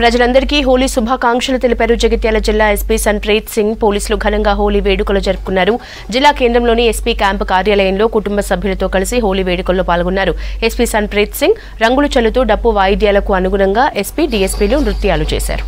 ప్రజలందరికీ హోలీ శుభాకాంక్షలు తెలిపారు. జగిత్యాల జిల్లా ఎస్పీ సన్ప్రీత్ సింగ్ పోలీసులు ఘనంగా హోలీ వేడుకలు జరుపుకున్నారు. జిల్లా కేంద్రంలోని ఎస్పీ క్యాంపు కార్యాలయంలో కుటుంబ సభ్యులతో కలిసి హోలీ వేడుకల్లో పాల్గొన్నారు. ఎస్పీ సన్ప్రీత్ సింగ్ రంగులు చల్లుతూ డప్పు వాయిద్యాలకు అనుగుణంగా ఎస్పీ డీఎస్పీలు నృత్యాలు చేశారు.